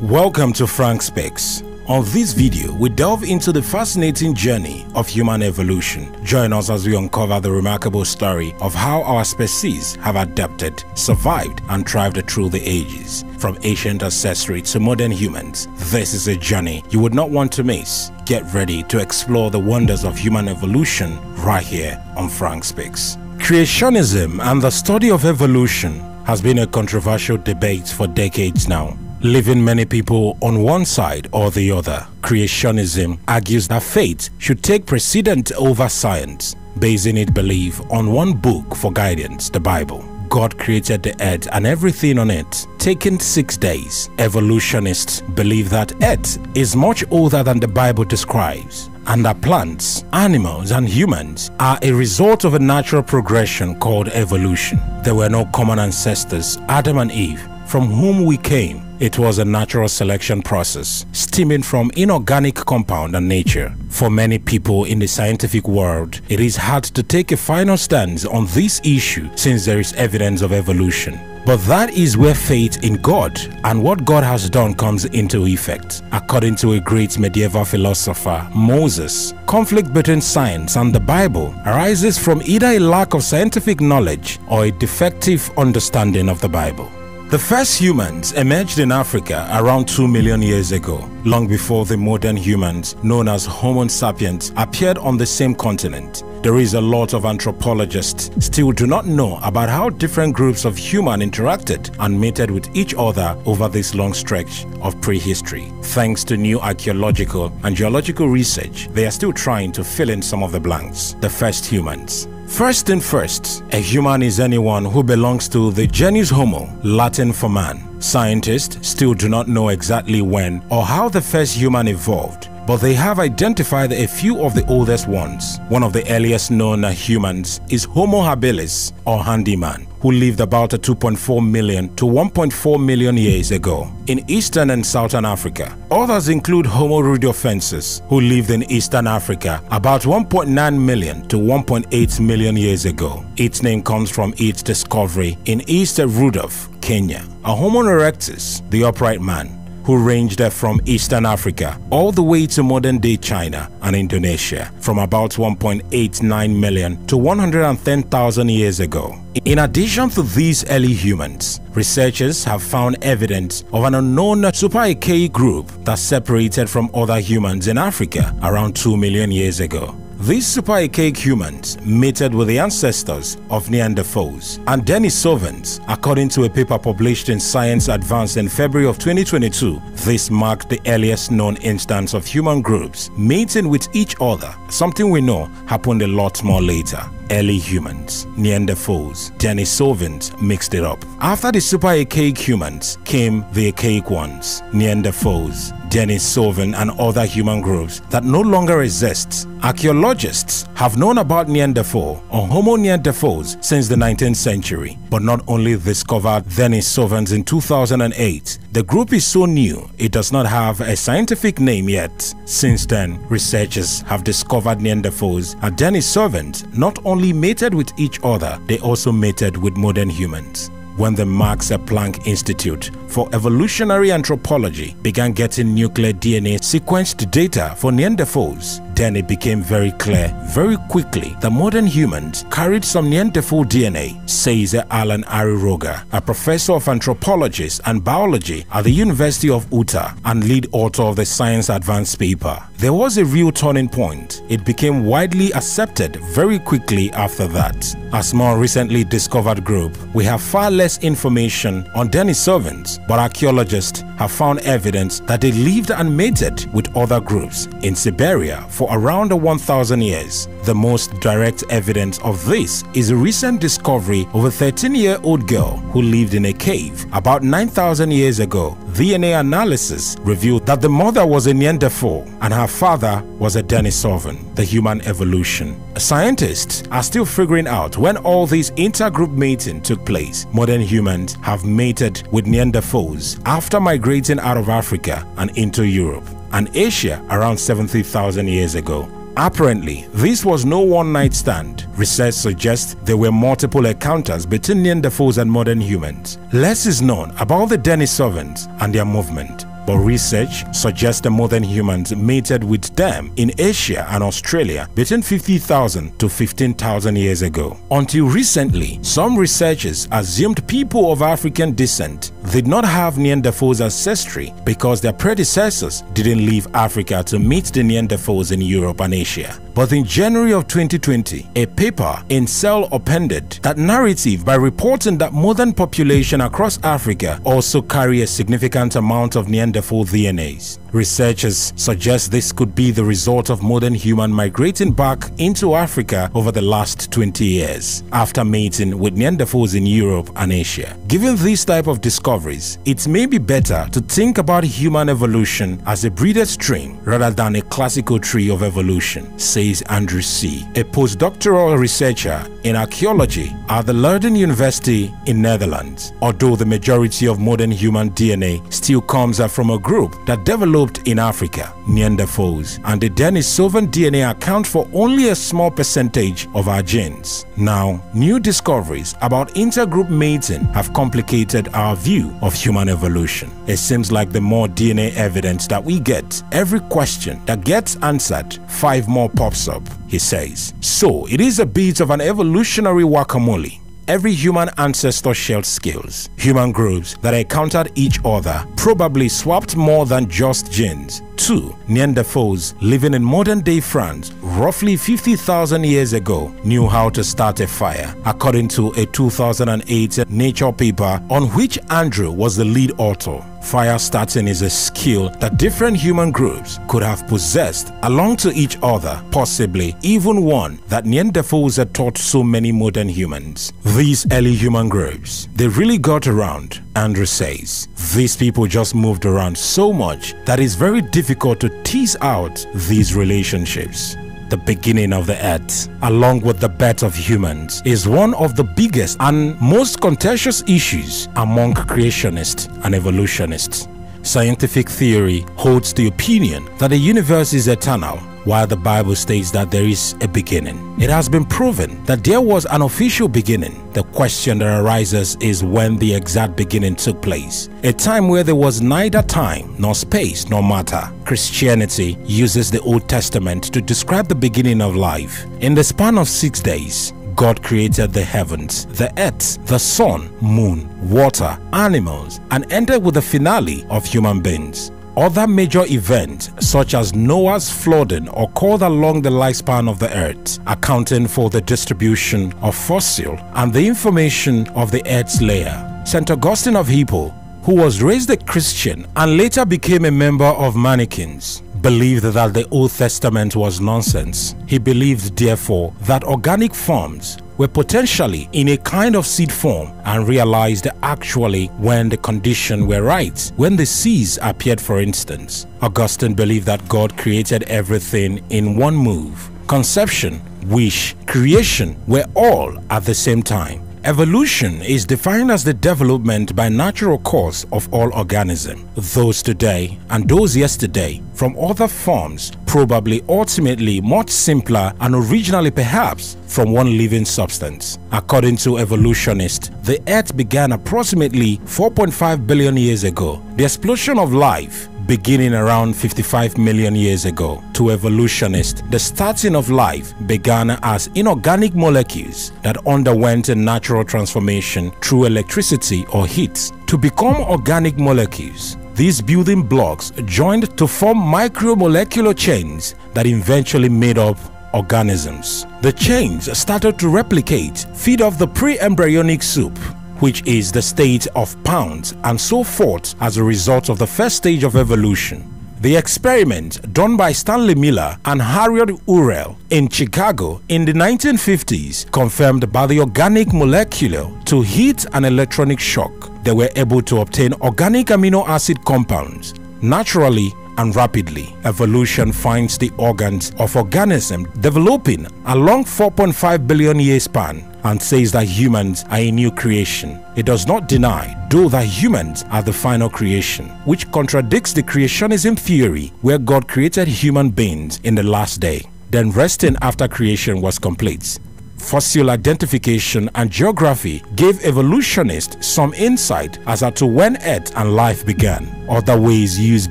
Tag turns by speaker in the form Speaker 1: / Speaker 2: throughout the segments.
Speaker 1: Welcome to Frank Speaks. On this video, we delve into the fascinating journey of human evolution. Join us as we uncover the remarkable story of how our species have adapted, survived, and thrived through the ages. From ancient ancestry to modern humans, this is a journey you would not want to miss. Get ready to explore the wonders of human evolution right here on Frank Speaks. Creationism and the study of evolution has been a controversial debate for decades now leaving many people on one side or the other. Creationism argues that faith should take precedence over science, basing its belief on one book for guidance, the Bible. God created the earth and everything on it, taking six days. Evolutionists believe that earth is much older than the Bible describes and that plants, animals, and humans are a result of a natural progression called evolution. There were no common ancestors, Adam and Eve, from whom we came. It was a natural selection process stemming from inorganic compound and nature. For many people in the scientific world, it is hard to take a final stance on this issue since there is evidence of evolution. But that is where faith in God and what God has done comes into effect. According to a great medieval philosopher, Moses, conflict between science and the Bible arises from either a lack of scientific knowledge or a defective understanding of the Bible. The first humans emerged in Africa around 2 million years ago, long before the modern humans known as Homo sapiens appeared on the same continent. There is a lot of anthropologists still do not know about how different groups of human interacted and mated with each other over this long stretch of prehistory. Thanks to new archaeological and geological research, they are still trying to fill in some of the blanks. The first humans. First and first, a human is anyone who belongs to the genus Homo, Latin for man. Scientists still do not know exactly when or how the first human evolved, but they have identified a few of the oldest ones. One of the earliest known humans is Homo habilis, or handyman, who lived about 2.4 million to 1.4 million years ago in eastern and southern Africa. Others include Homo rudolfensis, who lived in eastern Africa about 1.9 million to 1.8 million years ago. Its name comes from its discovery in East Rudolf, Kenya. A Homo erectus, the upright man, who ranged from eastern Africa all the way to modern day China and Indonesia from about 1.89 million to 110,000 years ago. In addition to these early humans, researchers have found evidence of an unknown super group that separated from other humans in Africa around 2 million years ago. These super archaic humans mated with the ancestors of Neanderthals and Denisovans, according to a paper published in Science Advance in February of 2022. This marked the earliest known instance of human groups mating with each other, something we know happened a lot more later early humans, Neanderthals, Denisovans mixed it up. After the super archaic humans came the archaic ones, Neanderthals, Denisovan and other human groups that no longer exist. Archaeologists have known about Neanderthal or Homo neanderthals since the 19th century, but not only discovered Denisovans in 2008, the group is so new it does not have a scientific name yet. Since then, researchers have discovered Neanderthals and Denisovans not only mated with each other, they also mated with modern humans. When the Max Planck Institute for Evolutionary Anthropology began getting nuclear DNA sequenced data for Neanderthals, then it became very clear very quickly that modern humans carried some Neanderthal DNA, says Alan Ariroga, a professor of anthropology and biology at the University of Utah and lead author of the Science Advance paper. There was a real turning point. It became widely accepted very quickly after that. As more recently discovered group, we have far less information on Denisovans, but archaeologists have found evidence that they lived and mated with other groups in Siberia for around 1000 years. The most direct evidence of this is a recent discovery of a 13-year-old girl who lived in a cave about 9000 years ago. DNA analysis revealed that the mother was a Neanderthal and her father was a Denisovan, the human evolution. Scientists are still figuring out when all this intergroup mating took place. Modern humans have mated with Neanderthals after migrating out of Africa and into Europe and Asia around 70,000 years ago. Apparently, this was no one-night stand. Research suggests there were multiple encounters between Neanderthals and modern humans. Less is known about the Denisovans and their movement. But research suggests the modern humans mated with them in Asia and Australia between 50,000 to 15,000 years ago. Until recently, some researchers assumed people of African descent did not have Neanderthals ancestry because their predecessors didn't leave Africa to meet the Neanderthals in Europe and Asia. But in January of 2020, a paper in Cell appended that narrative by reporting that modern population across Africa also carry a significant amount of Neanderthal DNAs. Researchers suggest this could be the result of modern human migrating back into Africa over the last 20 years, after mating with Neanderthals in Europe and Asia. Given these type of discoveries, it may be better to think about human evolution as a breeded stream rather than a classical tree of evolution, says Andrew C., a postdoctoral researcher in archaeology at the Leiden University in Netherlands. Although the majority of modern human DNA still comes from a group that developed in Africa, Neanderthals, and the Denisovan DNA account for only a small percentage of our genes. Now, new discoveries about intergroup mating have complicated our view of human evolution. It seems like the more DNA evidence that we get, every question that gets answered, five more pops up, he says. So, it is a bit of an evolutionary guacamole every human ancestor shared skills. Human groups that encountered each other probably swapped more than just genes. 2. Neanderthals living in modern-day France roughly 50,000 years ago knew how to start a fire, according to a 2008 Nature paper on which Andrew was the lead author. Fire starting is a skill that different human groups could have possessed along to each other, possibly even one that Neanderthals had taught so many modern humans. These early human groups, they really got around, Andrew says. These people just moved around so much that it's very difficult to tease out these relationships the beginning of the earth, along with the birth of humans, is one of the biggest and most contentious issues among creationists and evolutionists. Scientific theory holds the opinion that the universe is eternal while the Bible states that there is a beginning. It has been proven that there was an official beginning. The question that arises is when the exact beginning took place. A time where there was neither time, nor space, nor matter. Christianity uses the Old Testament to describe the beginning of life. In the span of six days, God created the heavens, the earth, the sun, moon, water, animals, and ended with the finale of human beings. Other major events, such as Noah's flooding, occurred along the lifespan of the Earth, accounting for the distribution of fossil and the information of the Earth's layer. St. Augustine of Hippo, who was raised a Christian and later became a member of Manichaeans, believed that the Old Testament was nonsense. He believed, therefore, that organic forms were potentially in a kind of seed form and realized actually when the condition were right, when the seas appeared for instance. Augustine believed that God created everything in one move. Conception, wish, creation were all at the same time. Evolution is defined as the development by natural cause of all organism. Those today and those yesterday from other forms, probably ultimately much simpler and originally perhaps from one living substance. According to evolutionists, the earth began approximately 4.5 billion years ago. The explosion of life beginning around 55 million years ago. To evolutionists, the starting of life began as inorganic molecules that underwent a natural transformation through electricity or heat to become organic molecules. These building blocks joined to form micromolecular chains that eventually made up organisms. The chains started to replicate, feed off the pre-embryonic soup which is the state of pounds and so forth as a result of the first stage of evolution. The experiment done by Stanley Miller and Harold Urey in Chicago in the 1950s confirmed by the organic molecule to heat and electronic shock they were able to obtain organic amino acid compounds naturally and rapidly. Evolution finds the organs of organism developing along 4.5 billion year span and says that humans are a new creation. It does not deny, though, that humans are the final creation, which contradicts the creationism theory where God created human beings in the last day, then resting after creation was complete. Fossil identification, and geography gave evolutionists some insight as to when Earth and life began. Other ways used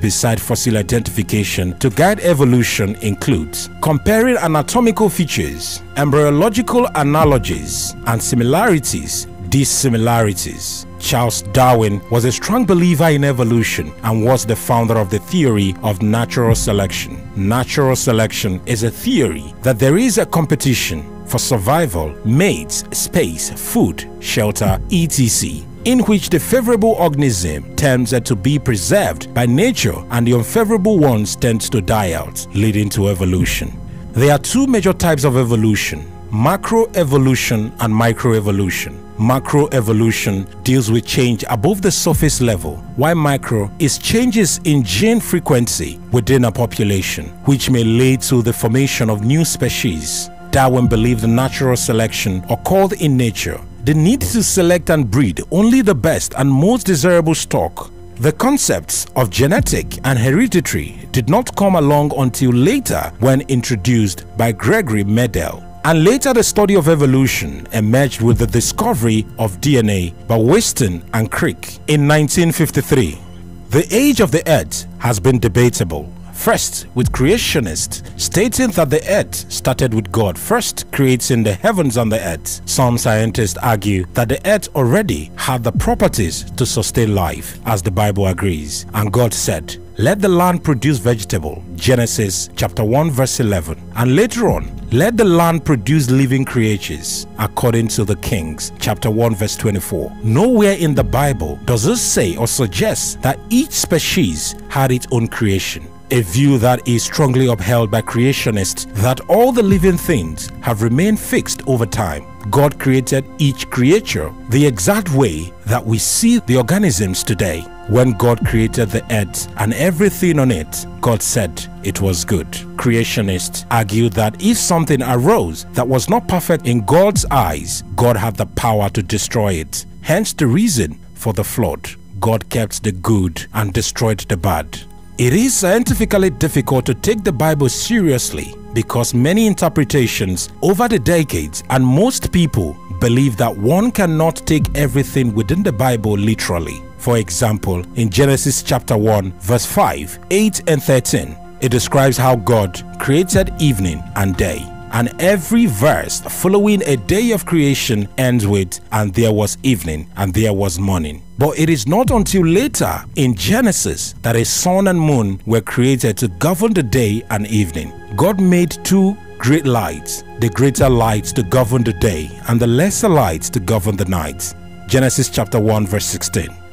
Speaker 1: beside fossil identification to guide evolution includes comparing anatomical features, embryological analogies, and similarities, dissimilarities. Charles Darwin was a strong believer in evolution and was the founder of the theory of natural selection. Natural selection is a theory that there is a competition for survival, mates, space, food, shelter, etc in which the favorable organism tends to be preserved by nature and the unfavorable ones tends to die out, leading to evolution. There are two major types of evolution, macroevolution and microevolution. Macroevolution deals with change above the surface level, while micro is changes in gene frequency within a population, which may lead to the formation of new species. Darwin believed in natural selection occurred in nature. The need to select and breed only the best and most desirable stock the concepts of genetic and hereditary did not come along until later when introduced by Gregory Mendel. And later the study of evolution emerged with the discovery of DNA by Watson and Crick in 1953. The age of the earth has been debatable. First, with creationists stating that the earth started with God first creating the heavens and the earth. Some scientists argue that the earth already had the properties to sustain life, as the Bible agrees. And God said, let the land produce vegetable, Genesis chapter 1 verse 11. And later on, let the land produce living creatures, according to the Kings chapter 1 verse 24. Nowhere in the Bible does it say or suggest that each species had its own creation a view that is strongly upheld by creationists that all the living things have remained fixed over time. God created each creature the exact way that we see the organisms today. When God created the earth and everything on it, God said it was good. Creationists argue that if something arose that was not perfect in God's eyes, God had the power to destroy it. Hence the reason for the flood. God kept the good and destroyed the bad. It is scientifically difficult to take the Bible seriously because many interpretations over the decades and most people believe that one cannot take everything within the Bible literally. For example, in Genesis chapter 1 verse 5, 8 and 13, it describes how God created evening and day and every verse following a day of creation ends with, and there was evening, and there was morning. But it is not until later in Genesis that a sun and moon were created to govern the day and evening. God made two great lights, the greater light to govern the day, and the lesser light to govern the night. Genesis chapter 1 verse 16.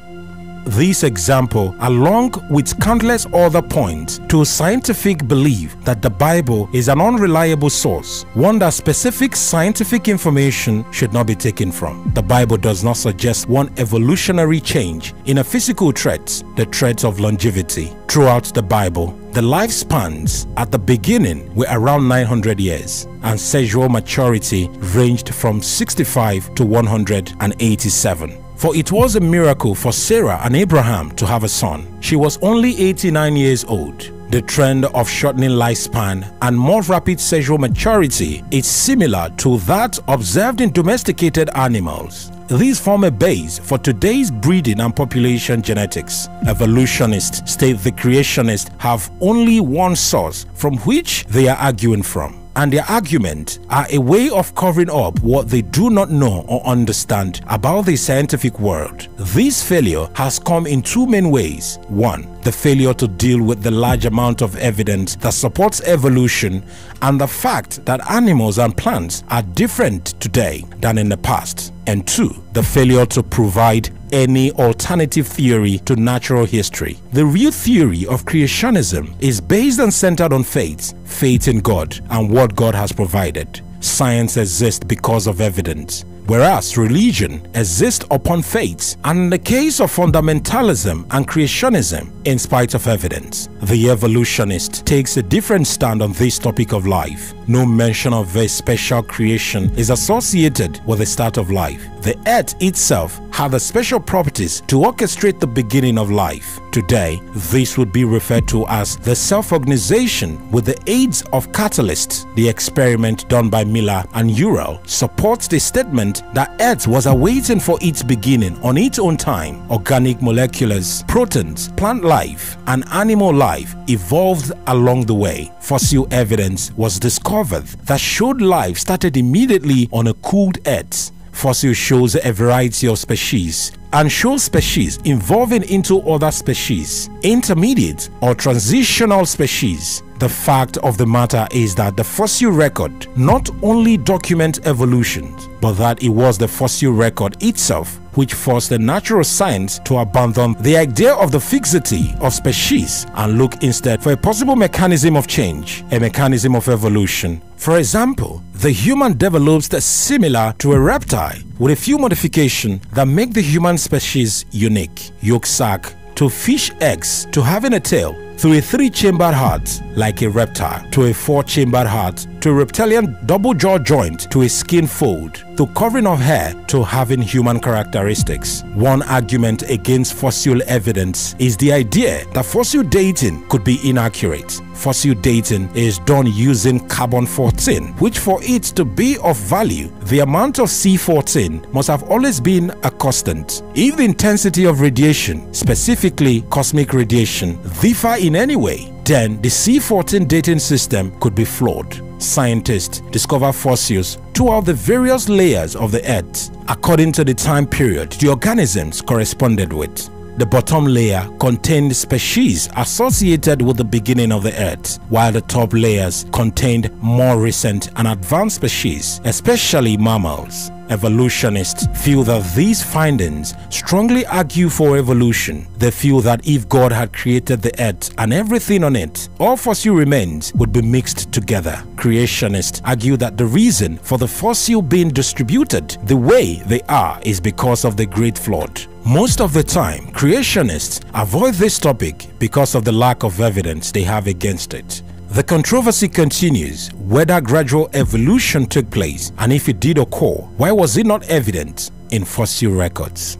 Speaker 1: This example, along with countless other points to scientific belief that the Bible is an unreliable source, one that specific scientific information should not be taken from. The Bible does not suggest one evolutionary change in a physical trait, the trait of longevity. Throughout the Bible, the lifespans at the beginning were around 900 years and sexual maturity ranged from 65 to 187. For it was a miracle for Sarah and Abraham to have a son. She was only 89 years old. The trend of shortening lifespan and more rapid sexual maturity is similar to that observed in domesticated animals. These form a base for today's breeding and population genetics. Evolutionists state the creationists have only one source from which they are arguing from and their argument are a way of covering up what they do not know or understand about the scientific world. This failure has come in two main ways. One, the failure to deal with the large amount of evidence that supports evolution and the fact that animals and plants are different today than in the past. And two, the failure to provide any alternative theory to natural history. The real theory of creationism is based and centered on faith, faith in God and what God has provided. Science exists because of evidence whereas religion exists upon faith and in the case of fundamentalism and creationism in spite of evidence. The evolutionist takes a different stand on this topic of life. No mention of a special creation is associated with the start of life. the earth itself had the special properties to orchestrate the beginning of life. Today, this would be referred to as the self-organization with the aids of catalysts. The experiment done by Miller and Urey supports the statement that Earth was awaiting for its beginning on its own time. Organic molecules, proteins, plant life, and animal life evolved along the way. Fossil evidence was discovered that showed life started immediately on a cooled Earth. Fossil shows a variety of species and shows species evolving into other species, intermediate or transitional species. The fact of the matter is that the fossil record not only documents evolution, but that it was the fossil record itself which forced the natural science to abandon the idea of the fixity of species and look instead for a possible mechanism of change, a mechanism of evolution. For example, the human develops similar to a reptile with a few modifications that make the human species unique. Yolk sac to fish eggs to having a tail through a three-chambered heart like a reptile to a four-chambered heart to a reptilian double jaw joint to a skin fold to covering of hair to having human characteristics. One argument against fossil evidence is the idea that fossil dating could be inaccurate. Fossil dating is done using carbon-14, which for it to be of value, the amount of C14 must have always been a constant. If the intensity of radiation, specifically cosmic radiation, differ in any way, then the C14 dating system could be flawed. Scientists discover fossils throughout the various layers of the Earth according to the time period the organisms corresponded with. The bottom layer contained species associated with the beginning of the Earth, while the top layers contained more recent and advanced species, especially mammals. Evolutionists feel that these findings strongly argue for evolution. They feel that if God had created the earth and everything on it, all fossil remains would be mixed together. Creationists argue that the reason for the fossil being distributed the way they are is because of the Great Flood. Most of the time, creationists avoid this topic because of the lack of evidence they have against it. The controversy continues whether gradual evolution took place and if it did occur, why was it not evident in fossil records?